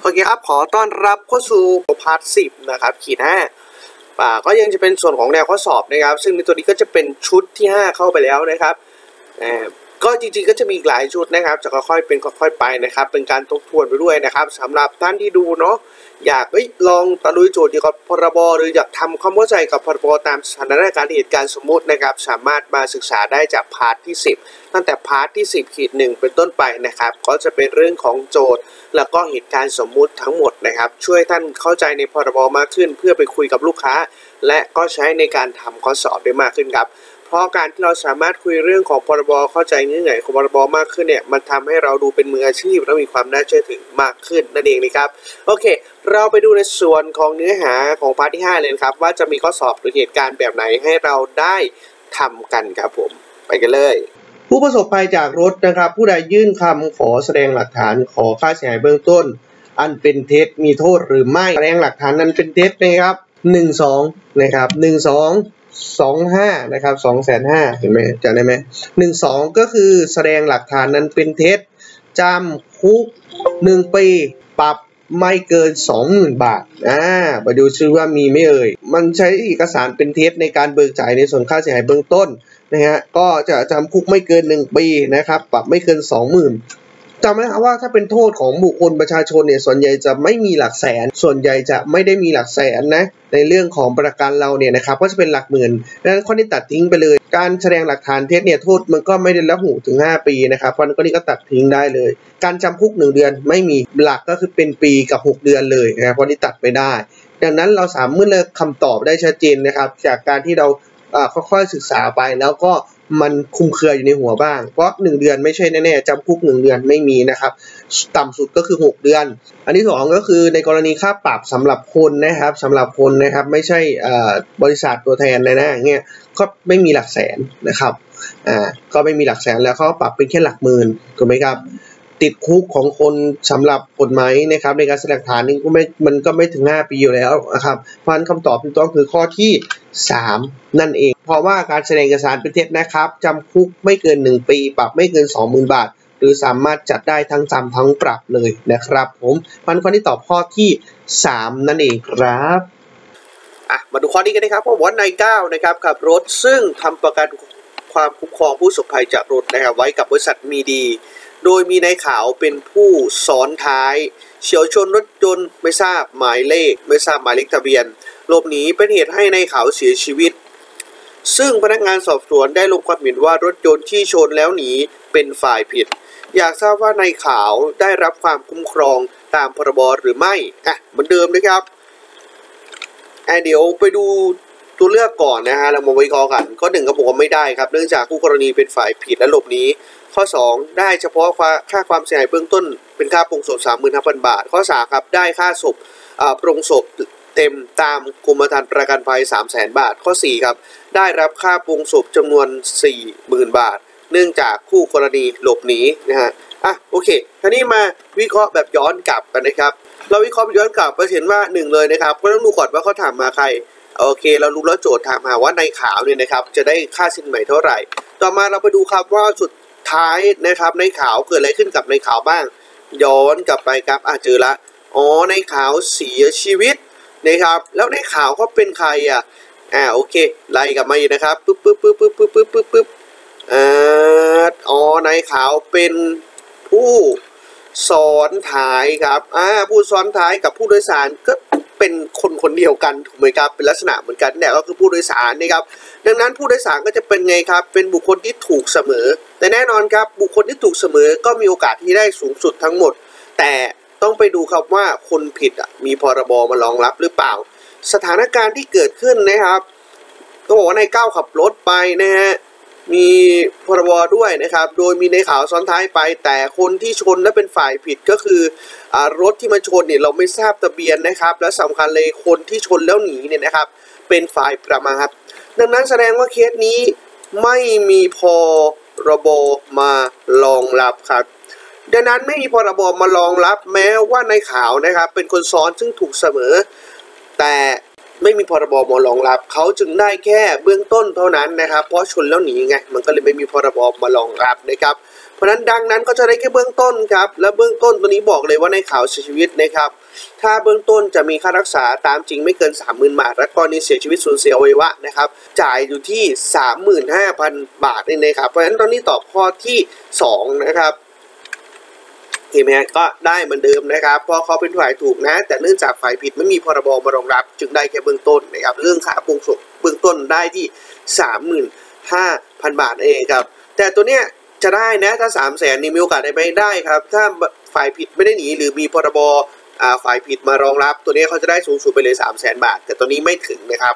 โอเคครับ ขอต้อนรับเข้าสู่ part สิบนะครับ ขีดห้าป่าก็ยังจะเป็นส่วนของแนวข้อสอบนะครับ ซึ่งในตัวนี้ก็จะเป็นชุดที่ 5 เข้าไปแล้วนะครับอ่า ก็จริงๆก็จะมีอีกหลายชุดนะครับ จะค่อยๆเป็นค่อยๆไปนะครับ เป็นการทบทวนไปด้วยนะครับสำหรับท่านที่ดูเนาะอยากลองตะลุยโจทย์เกี่ยวกับพรบหรืออยากทำความเข้าใจกับพรบตามสถานการณ์เหตุการณ์สมมตินะครับ สามารถมาศึกษาได้จาก part ที่ 10 ตั้งแต่ part ที่ 10ขีดหนึ่งเป็นต้นไปนะครับ ก็จะเป็นเรื่องของโจทย์ แล้วก็เหตุการณ์สมมุติทั้งหมดนะครับ ช่วยท่านเข้าใจในพรบมากขึ้น เพื่อไปคุยกับลูกค้า และก็ใช้ในการทำข้อสอบได้มากขึ้นครับ เพราะการที่เราสามารถคุยเรื่องของพรบเข้าใจเงื่อนไขของพรบมากขึ้นเนี่ยมันทำให้เราดูเป็นมืออาชีพและมีความน่าเชื่อถือมากขึ้นนั่นเองนะครับโอเค เราไปดูในส่วนของเนื้อหาของพาร์ทที่ 5 เลยนะครับ ว่าจะมีข้อสอบหรือเหตุการณ์แบบไหนให้เราได้ทำกันครับผม ไปกันเลย ผู้ประสบภัยจากรถนะครับ ผู้ใดยื่นคำขอแสดงหลักฐานขอค่าเสียหายเบื้องต้น อันเป็นเท็จมีโทษหรือไม่แสดงหลักฐานนั้นเป็นเท็จนะครับหนึ่งสองนะครับหนึ่ง สองห้านะครับสองแสนห้าเห็นไหมจำได้ไหมหนึ่งสองก็คือแสดงหลักฐานนั้นเป็นเท็จจำคุกหนึ่งปีปรับไม่เกินสองหมื่นบาท อ่ามาดูชื่อว่ามีไม่เอ่ย มันใช้เอกสารเป็นเท็จในการเบิกจ่ายในส่วนค่าเสียหายเบื้องต้นนะฮะ ก็จะจำคุกไม่เกินหนึ่งปีนะครับ ปรับไม่เกินสองหมื่น จำไว้ครับว่าถ้าเป็นโทษของบุคคลประชาชนเนี่ยส่วนใหญ่จะไม่มีหลักแสน ส่วนใหญ่จะไม่ได้มีหลักแสนนะในเรื่องของประกันเราเนี่ยนะครับก็จะเป็นหลักหมื่นดังนั้นข้อนี้ตัดทิ้งไปเลย การแสดงหลักฐานเท็จเนี่ยโทษมันก็ไม่ได้ละหูถึง 5 ปีนะครับเพราะนั้นข้อนี้ก็ตัดทิ้งได้เลย การจำคุก 1 เดือนไม่มีหลักก็คือเป็นปีกับ 6 เดือนเลยนะครับข้อนี้ตัดไปได้ ดังนั้นเราสามารถเลือกคำตอบได้ชัดเจนนะครับ จากการที่เราค่อยๆศึกษาไปแล้วก็ มันคุมเครืออยู่ในหัวบ้าง เพราะ 1 เดือนไม่ใช่แน่ๆจำคุก 1 เดือนไม่มีนะครับ ต่ำสุดก็คือ 6 เดือน อันที่ 2 ก็คือในกรณีค่าปรับสำหรับคนนะครับสำหรับคนนะครับไม่ใช่บริษัทตัวแทนนะนะอย่างเงี้ยก็ไม่มีหลักแสนนะครับอ่าก็ไม่มีหลักแสนแล้วเขาปรับเป็นแค่หลักหมื่นถูกไหมครับ ติดคุกของคนสำหรับกฎหมายนะครับ ในการแสดงฐานนี่ก็ไม่มันก็ไม่ถึง 5 ปีอยู่แล้วนะครับเพราะนั้นคำตอบที่ต้องคือข้อที่ 3 นั่นเอง เพราะว่าการแสดงเอกสารเป็นเท็จนะครับจำคุกไม่เกิน 1 ปี ปรับไม่เกิน 20,000 บาท หรือสามารถจัดได้ทั้งจำทั้งปรับเลยนะครับผมพันข้อที่ตอบข้อที่ 3 นั่นเองครับอะมาดูข้อนี้กันนะครับเพราวันใน9นะครับขับรถซึ่งทำประกันความคุ้มครองผู้สบภัยจากรถนะครับไว้กับบริษัทมีดี โดยมีนายขาวเป็นผู้ซ้อนท้าย เฉียวชนรถยนต์ไม่ทราบหมายเลข ไม่ทราบหมายเลขทะเบียนหลบหนีเป็นเหตุให้นายขาวเสียชีวิต ซึ่งพนักงานสอบสวนได้ลงความเห็นว่ารถยนต์ที่ชนแล้วหนีเป็นฝ่ายผิด อยากทราบว่านายขาวได้รับความคุ้มครองตามพรบหรือไม่อะเหมือนเดิมนะครับอะเดี๋ยวไปดู ตัวเลือกก่อนนะฮะเรามาวิเคราะห์กัน ข้อหนึ่งก็บอกว่าไม่ได้ครับ เนื่องจากคู่กรณีเป็นฝ่ายผิดและหลบหนีข้อ 2 ได้เฉพาะค่าความเสียหายเบื้องต้น เป็นค่าปรุงศพ35,000 บาท ข้อ3ครับได้ค่าศพปรุงศพเต็มตามกรมธรรม์ประกันภัย 300,000บาท ข้อ 4 ครับ ได้รับค่าปรุงศพจำนวน 40,000 บาท เนื่องจากคู่กรณีหลบหนีนะฮะอะโอเคทีนี้มาวิเคราะห์แบบย้อนกลับกันนะครับ เราวิเคราะห์แบบย้อนกลับก็เห็นว่าหนึ่งเลยนะครับ ก็ต้องดูก่อนว่าเขาถามมาใคร โอเค เรารู้แล้วโจทย์ถามหาว่าในขาวเนี่ยนะครับ จะได้ค่าสินใหม่เท่าไหร่ ต่อมาเราไปดูครับว่าสุดท้ายนะครับ ในขาวเกิดอะไรขึ้นกับในขาวบ้าง ย้อนกลับไปครับอะเจอละอ๋อในขาวเสียชีวิตนะครับ แล้วในขาวเขาเป็นใครอะอ่าโอเคไล่กลับมาอีกนะครับปึ๊บปึ๊บปึ๊บปึ๊บปึ๊บปึ๊บปึ๊บปึ๊บอ่าอ๋อในขาวเป็นผู้ซ้อนท้ายครับอ่าผู้ซ้อนท้ายกับผู้โดยสารก็ เป็นคนคนเดียวกันถูกไหมครับเป็นลักษณะเหมือนกันเนี่ยก็คือผู้โดยสารนะครับ ดังนั้นผู้โดยสารก็จะเป็นไงครับ เป็นบุคคลที่ถูกเสมอ แต่แน่นอนครับบุคคลที่ถูกเสมอก็มีโอกาสที่ได้สูงสุดทั้งหมด แต่ต้องไปดูครับว่าคนผิดมีพรบมารองรับหรือเปล่า สถานการณ์ที่เกิดขึ้นนะครับก็บอกว่านายก้าวขับรถไปนะฮะ มีพรบด้วยนะครับ โดยมีในข่าวซ้อนท้ายไป แต่คนที่ชนและเป็นฝ่ายผิดก็คืออรถที่มาชนเนี่ยเราไม่ทราบทะเบียนนะครับ และสำคัญเลยคนที่ชนแล้วหนีเนี่ยนะครับ เป็นฝ่ายประมาทดังนั้นแสดงว่าเคสนี้ไม่มีพรบมารองรับครับ ดังนั้นไม่มีพรบมารองรับแม้ว่าในข่าวนะครับ เป็นคนซ้อนซึ่งถูกเสมอ แต่ ไม่มีพรบมารองรับเขาจึงได้แค่เบื้องต้นเท่านั้นนะครับ เพราะชนแล้วหนีไงมันก็เลยไม่มีพรบมารองรับนะครับ เพราะนั้นดังนั้นก็จะได้แค่เบื้องต้นครับและเบื้องต้นตัวนี้บอกเลยว่าในข่าวเสียชีวิตนะครับ ถ้าเบื้องต้นจะมีค่ารักษาตามจริงไม่เกิน 30,000 บาท และกรณีเสียชีวิตสูญเสียอวัยวะนะครับจ่ายอยู่ที่ 35,000 บาทนี่นะครับเพราะฉะนั้นตอนนี้ตอบข้อที่2นะครับ เห็นไหมก็ได้เหมือนเดิมนะครับเพราะเขาเป็นฝ่ายถูกนะ แต่เนื่องจากฝ่ายผิดไม่มีพรบมารองรับ จึงได้แค่เบื้องต้นนะครับเรื่องค่าปรุงสุกเบื้องต้นได้ที่ 35,000 บาทเองครับ แต่ตัวเนี้ยจะได้นะถ้า 3 0 0แสนนี่มีโอกาสได้ไหมได้ครับ ถ้าฝ่ายผิดไม่ได้หนีหรือมีพรบฝ่ายผิดมารองรับ ตัวนี้เขาจะได้สูงสุดไปเลย 3 0 0แสนบาท แต่ตัวนี้ไม่ถึงนะครับ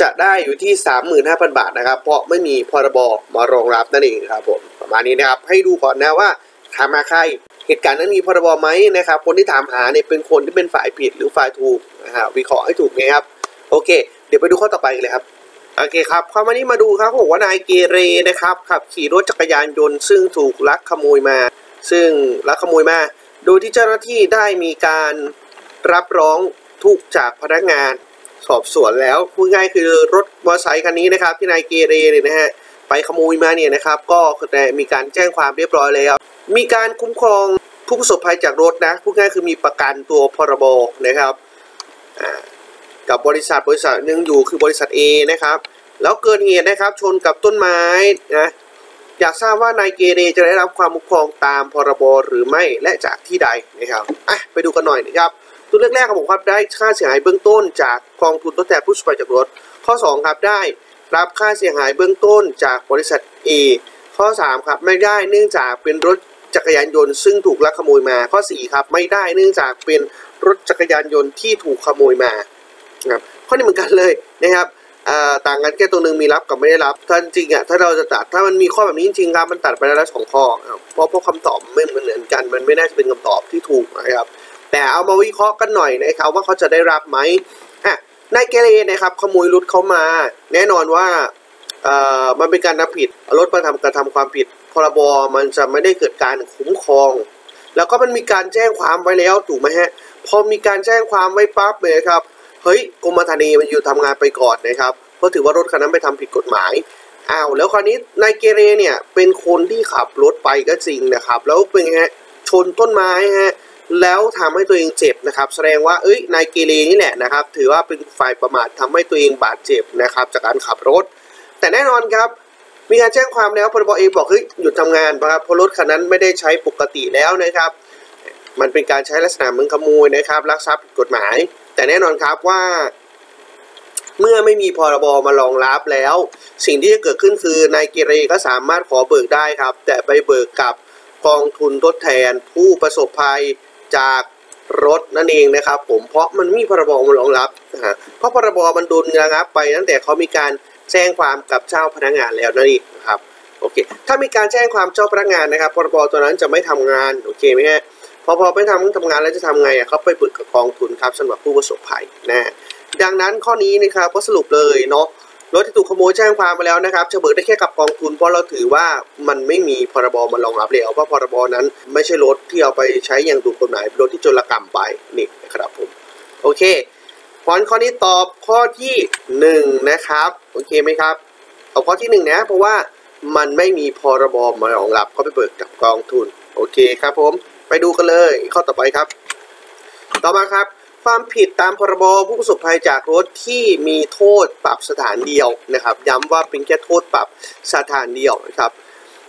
จะได้อยู่ที่ 35,000 บาทนะครับ เพราะไม่มีพรบมารองรับนั่นเองครับผมประมาณนี้นะครับ ให้ดูก่อนนะว่าถามาใคร เหตุการณ์นั้นมีพรบไหมนะครับ คนที่ถามหาเนี่ยเป็นคนที่เป็นฝ่ายผิดหรือฝ่ายถูกนะฮะวิเคราะห์ให้ถูกนะครับโอเค เดี๋ยวไปดูข้อต่อไปกันเลยครับโอเคครับข้อมานี้มาดูครับบอกว่านายเกเรนะครับขับขี่รถจักรยานยนต์ซึ่งถูกลักขโมยมา ซึ่งลักขโมยมา โดยที่เจ้าหน้าที่ได้มีการรับร้องทุกจากพนักงานสอบสวนแล้วพูดง่ายคือรถมอเตอร์ไซค์คันนี้นะครับ ที่นายเกเรเนี่ยนะฮะไปขโมยมาเนี่ยนะครับ ก็มีการแจ้งความเรียบร้อยแล้ว มีการคุ้มครอง ผู้ประสบภัยจากรถนะพูดง่ายคือมีประกันตัวพรบนะครับกับบริษัทบริษัทหนึ่งอยู่คือบริษัท A นะครับ แล้วเกิดเหตุนะครับชนกับต้นไม้นะอยากทราบว่านายเกเรจะได้รับความคุ้มครองตามพรบหรือไม่และจากที่ใดนะครับอะไปดูกันหน่อยนะครับตัวแรกๆครับผมครับได้ค่าเสียหายเบื้องต้นจากกองทุนทดแทนผู้สูญภัยจากรถ ข้อ 2 ครับได้รับค่าเสียหายเบื้องต้นจากบริษัท A ข้อ 3 ครับไม่ได้เนื่องจากเป็นรถ จักรยานยนต์ซึ่งถูกลักขโมยมา ข้อ 4 ครับ ไม่ได้เนื่องจากเป็นรถจักรยานยนต์ที่ถูกขโมยมาครับข้อนี้เหมือนกันเลยนะครับต่างกันแค่ตัวหนึ่งมีรับกับไม่ได้รับถ้าจริงอะถ้าเราจะตัดถ้ามันมีข้อแบบนี้จริงๆครับมันตัดไปแล้วสองข้อเพราะเพราะคำตอบไม่เหมือนกัน มันไม่น่าจะเป็นคำตอบที่ถูกนะครับแต่เอามาวิเคราะห์กันหน่อยนะครับว่าเขาจะได้รับไหมอะนายเกเรนะครับขโมยรถเขามา แน่นอนว่าเอ่อมันเป็นการนับผิดรถมาทำกระทำความผิด รบมันจะไม่ได้เกิดการคุ้มครอง แล้วก็มันมีการแจ้งความไว้แล้วถูกไหมฮะพอมีการแจ้งความไว้ปั๊บเลยครับเฮ้ยกรมธรณีมันอยู่ทำงานไปก่อนนะครับเพราะถือว่ารถคันนั้นไปทำผิดกฎหมายอ้าวแล้วคราวนี้นายเกเรเนี่ยเป็นคนที่ขับรถไปก็จริงนะครับ แล้วเป็นไงชนต้นไม้ฮะแล้วทำให้ตัวเองเจ็บนะครับ แสดงว่าเอ้ยนายเกเรนี่แหละนะครับ ถือว่าเป็นฝ่ายประมาททำให้ตัวเองบาดเจ็บนะครับ จากการขับรถ แต่แน่นอนครับ มีการแจ้งความแล้วพรบเองบอกเฮ้ยหยุดทำงานนะครับเพราะรถคันนั้นไม่ได้ใช้ปกติแล้วนะครับ มันเป็นการใช้ลักษณะมึงขโมยนะครับลักทรัพย์ผิดกฎหมาย แต่แน่นอนครับว่า เมื่อไม่มีพรบมารองรับแล้ว สิ่งที่จะเกิดขึ้นคือนายเกเรก็สามารถขอเบิกได้ครับ แต่ไปเบิกกับกองทุนทดแทนผู้ประสบภัยจากรถนั่นเองนะครับ ผมเพราะมันมีพรบมารองรับนะฮะเพราะพรบมันโดนระงับไปตั้งแต่เขามีการ แจ้งความกับเจ้าพนักงานแล้วนั่นเองนะครับโอเคถ้ามีการแจ้งความเจ้าพนักงานนะครับพรบตัวนั้นจะไม่ทำงานโอเคไหมฮะพอพอไม่ทำทำงานแล้วจะทำไงอะเขาไปเบิกกับกองทุนครับสำหรับผู้ประสบภัยนะดังนั้นข้อนี้นะครับก็สรุปเลยเนาะรถที่ถูกขโมยแจ้งความไปแล้วนะครับจะเบิกได้แค่กับกองทุนเพราะเราถือว่ามันไม่มีพรบมารองรับแล้วเพราะพรบนั้น ไม่ใช่รถที่เอาไปใช้อย่างถูกกฎหมายเป็นรถที่โจรกรรมไปนี่นะครับผมโอเค พอนข้อนี้ตอบข้อที่ 1 นะครับโอเคไหมครับเอาข้อที่ 1 นะ เพราะว่ามันไม่มีพรบมารองรับก็ไปเบิกกับกองทุน โอเคครับผม ไปดูกันเลยข้อต่อไปครับ ต่อมาครับ ความผิดตามพรบผู้ประสบภัยจากรถที่มีโทษปรับสถานเดียวนะครับ ย้ำว่าเป็นแค่โทษปรับสถานเดียวนะครับ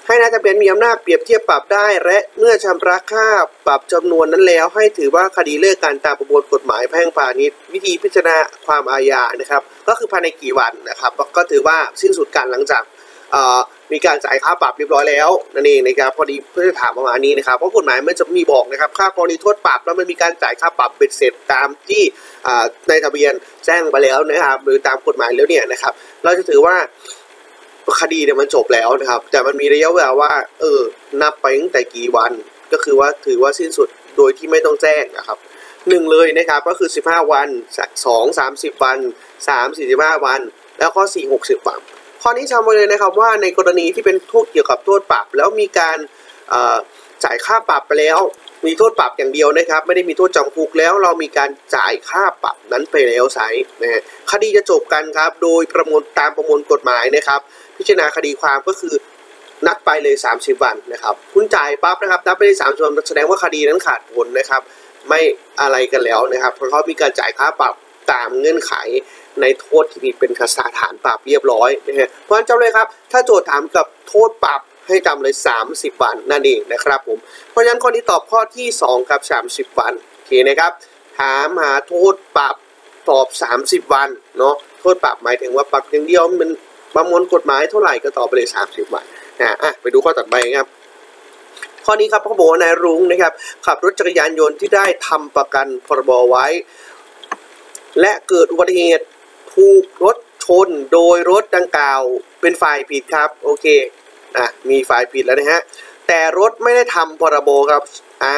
ให้นายทะเบียนมีอำนาจเปรียบเทียบปรับได้ และเมื่อชำระค่าปรับจำนวนนั้นแล้ว ให้ถือว่าคดีเลิกการตามประมวลกฎหมายแพ่งพาณิชย์ วิธีพิจารณาความอาญานะครับ ก็คือภายในกี่วันนะครับ ก็ถือว่าสิ้นสุดการหลังจากมีการจ่ายค่าปรับเรียบร้อยแล้วนั่นเองนะครับพอดีเพื่อจะถามประมาณนี้นะครับเพราะกฎหมายมันจะมีบอกนะครับ ค่ากรณีโทษปรับแล้วมันมีการจ่ายค่าปรับเป็นเสร็จตามที่ในทะเบียนแจ้งไปแล้วนะครับ หรือตามกฎหมายแล้วเนี่ยนะครับ เราจะถือว่า คดีเนี่ยมันจบแล้วนะครับ แต่มันมีระยะเวลาว่า เออ นับไปตั้งแต่กี่วัน ก็คือว่าถือว่าสิ้นสุดโดยที่ไม่ต้องแจ้งนะครับหนึ่งเลยนะครับก็คือ 15 วัน 2 30 วัน 3 45 วัน แล้วข้อ4 60 วัน ข้อนี้จำไว้เลยนะครับว่าในกรณีที่เป็นโทษเกี่ยวกับโทษปรับ แล้วมีการจ่ายค่าปรับไปแล้ว มีโทษปรับอย่างเดียวนะครับ ไม่ได้มีโทษจำคุกแล้วเรามีการจ่ายค่าปรับนั้นไปแล้วไซนะฮะคดีจะจบกันครับ โดยประมวลตามประมวลกฎหมายนะครับ พิจารณาคดีความก็คือนัดไปเลย 30 วันนะครับ คุณจ่ายปั๊บนะครับนัดไปเลย30วันแสดงว่าคดีนั้นขาดผลนะครับ ไม่อะไรกันแล้วนะครับ เพราะเขามีการจ่ายค่าปรับตามเงื่อนไขในโทษที่มีเป็นคสาฐานปรับเรียบร้อยนะฮะเพราะฉะนั้นเจำเลยครับ ถ้าโจทย์ถามกับโทษปรับ ให้จำเลย 30 วันนั่นเองนะครับผม เพราะฉะนั้นข้อนี้ตอบข้อที่ 2 ครับ 30 วันโอเคนะครับ ถามหาโทษปรับตอบ 30 วันเนาะโทษปรับหมายถึงว่าปรับอย่างเดียวมันประมวลกฎหมายเท่าไหร่ก็ตอบไปเลย 30 วันนะอะไปดูข้อต่อไปครับข้อนี้ครับเขาบอกว่านายรุ้งนะครับขับรถจักรยานยนต์ที่ได้ทำประกันพรบไว้ และเกิดอุบัติเหตุถูกรถชนโดยรถดังกล่าวเป็นฝ่ายผิดครับ โอเค อะมีฝ่ายผิดแล้วนะฮะแต่รถไม่ได้ทำพรบครับอ่า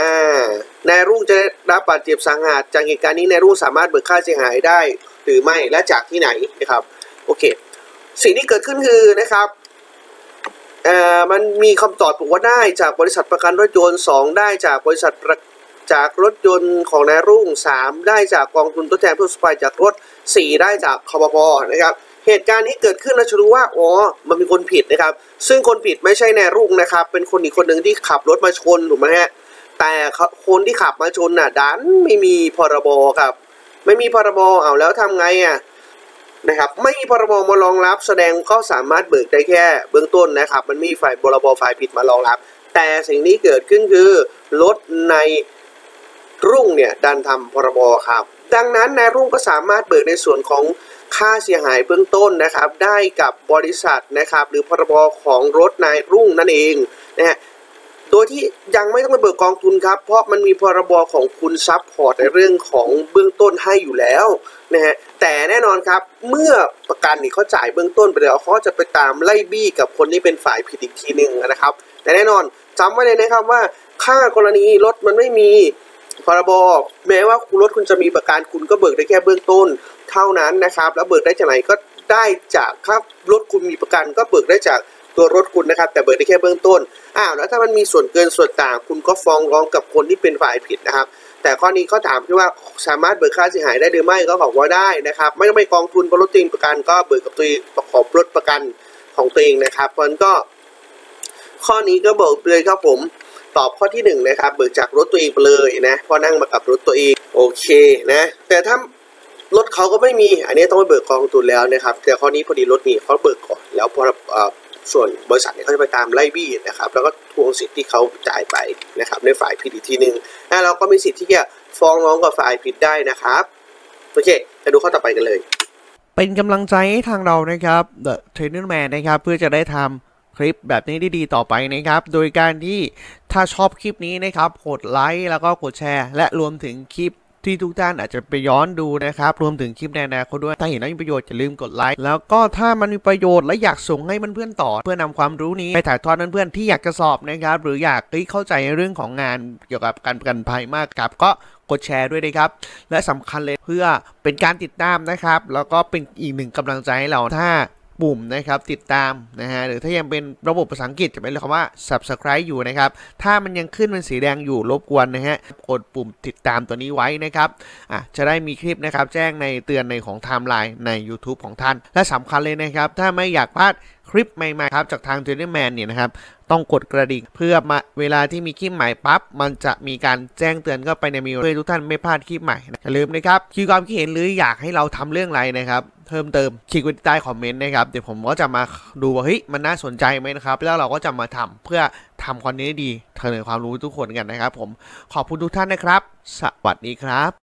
นายรุ่งจะได้รับบาดเจ็บสาหัสจากเหตุการณ์นี้นายรุ่งสามารถเบิกค่าเสียหายได้ หรือไม่และจากที่ไหนนะครับโอเค สิ่งที่เกิดขึ้นคือนะครับเอ่อมันมีคำตอบบอกว่าได้จากบริษัทประกันรถยนต์2ได้จากบริษัทประจากรถยนต์ของนายรุ่ง 3 ได้จากกองทุนทดแทนผู้สบายจากรถ 4 ได้จากคอปพนะครับ เหตุการณ์นี้เกิดขึ้นเราจะรู้ว่าอ๋อมันมีคนผิดนะครับ ซึ่งคนผิดไม่ใช่นายรุ่งนะครับ เป็นคนอีกคนหนึ่งที่ขับรถมาชนถูกไหมฮะแต่คนที่ขับมาชนน่ะดันไม่มีพรบครับ ไม่มีพรบเอาแล้วทำไงอะนะครับไม่มีพรบมารองรับ แสดงก็สามารถเบิกได้แค่เบื้องต้นนะครับ มันมีฝ่ายพรบฝ่ายผิดมารองรับ แต่สิ่งนี้เกิดขึ้นคือรถในรุ่งเนี่ยดันทำพรบครับ ดังนั้นนายรุ่งก็สามารถเบิกในส่วนของ ค่าเสียหายเบื้องต้นนะครับ ได้กับบริษัทนะครับ หรือพรบของรถนายรุ่งนั่นเองนะฮะโดยที่ยังไม่ต้องไปเบิกกองทุนครับ เพราะมันมีพรบของคุณ support ในเรื่องของเบื้องต้นให้อยู่แล้วนะฮะแต่แน่นอนครับเมื่อประกันนี่เขาจ่ายเบื้องต้นไปแล้วเขาจะไปตามไล่บี้กับคนที่เป็นฝ่ายผิดอีกทีหนึ่งนะครับ แต่แน่นอนจำไว้เลยนะครับว่าค่ากรณีรถมันไม่มี พรบแม้ว่าคุณรถคุณจะมีประกันคุณก็เบิกได้แค่เบื้องต้นเท่านั้นนะครับ แล้วเบิกได้จากไหนก็ได้จากครับรถคุณมีประกันก็เบิกได้จากตัวรถคุณนะครับ แต่เบิกได้แค่เบื้องต้นอ้าวแล้วถ้ามันมีส่วนเกินส่วนต่าง คุณก็ฟ้องร้องกับคนที่เป็นฝ่ายผิดนะครับ แต่ข้อนี้เขาถามที่ว่าสามารถเบิกค่าเสียหายได้หรือไม่ก็บอกว่าได้นะครับ ไม่ต้องไปกองทุนบรถตัวเองประกัน ก็เบิกกับตัวเองประกอบรถประกันของตัวเองนะครับเพราะฉะนั้นก็ ข้อนี้ก็เบิกเลยครับผม ตอบข้อที่หนึ่งนะครับเบิกจากรถตัวเองไปเลยนะพราะนั่งมากับรถตัวเองโอเคนะแต่ถ้ารถเขาก็ไม่มี อันนี้ต้องไปเบิกกองทุนแล้วนะครับ แต่ข้อนี้พอดีรถมีเขาเบิกก่อน แล้วพอส่วนบริษัทเนี่ยเขาจะไปตามไล่บี้นะครับ แล้วก็ทวงสิทธิ์ที่เขาจ่ายไปนะครับ ในฝ่ายผิดอีกทีหนึ่งแล้วเราก็มีสิทธิ์ที่จะฟ้องร้องกับฝ่ายผิดได้นะครับโอเคไปดูข้อต่อไปกันเลย เป็นกำลังใจให้ทางเรานะครับ The Trainer Man นะครับเพื่อจะได้ทำ ลิปแบบนี้ได้ดีต่อไปนะครับ โดยการที่ถ้าชอบคลิปนี้นะครับกดไลค์แล้วก็กดแชร์ และรวมถึงคลิปที่ทุกท่านอาจจะไปย้อนดูนะครับ รวมถึงคลิปในอนาคตด้วย ถ้าเห็นว่ามีประโยชน์อย่าลืมกดไลค์ แล้วก็ถ้ามันมีประโยชน์และอยากส่งให้เพื่อนๆต่อ เพื่อนำความรู้นี้ไปถ่ายทอดเพื่อนๆที่อยากจะสอบนะครับ หรืออยากเข้าใจเรื่องของงานเกี่ยวกับการประกันภัยมากครับก็กดแชร์ด้วยนะครับ และสำคัญเลยเพื่อเป็นการติดตามนะครับ แล้วก็เป็นอีกหนึ่งกำลังใจให้เราถ้า ปุ่มนะครับติดตามนะฮะหรือถ้ายังเป็นระบบภาษาอังกฤษจะเป็นคำว่า subscribe อยู่นะครับ ถ้ามันยังขึ้นเป็นสีแดงอยู่รบกวนนะฮะกดปุ่มติดตามตัวนี้ไว้นะครับอะจะได้มีคลิปนะครับแจ้งในเตือนในของไทม์ไลน์ใน YouTube ของท่าน และสำคัญเลยนะครับ ถ้าไม่อยากพลาด คลิปใหม่ๆครับจากทาง t ท r น r m a n เนี่ยนะครับต้องกดกระดิ่งเพื่อมาเวลาที่มีคลิปใหม่ปั๊บมันจะมีการแจ้งเตือนเข้าไปในมีเพื่อทุกท่านไม่พลาดคลิปใหม่อย่าลืมนะครับคิดความคิดเห็นหรืออยากให้เราทำเรื่องอะไรนะครับเพิ่มเติมคลิกไว้ใต้คอมเมนต์นะครับเดี๋ยวผมก็จะมาดูว่าเฮ้ยมันน่าสนใจไหมนะครับแล้วเราก็จะมาทำเพื่อทำคอนเทนต์ดีเสนอความรู้ทุกคนกันนะครับ ผมขอบคุณทุกท่านนะครับ สวัสดีครับ